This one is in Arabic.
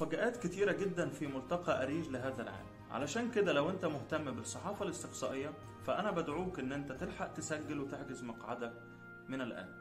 مفاجآت كتيرة جدا في ملتقى أريج لهذا العام. علشان كده لو أنت مهتم بالصحافة الاستقصائية فأنا بدعوك إن أنت تلحق تسجل وتحجز مقعدك من الآن.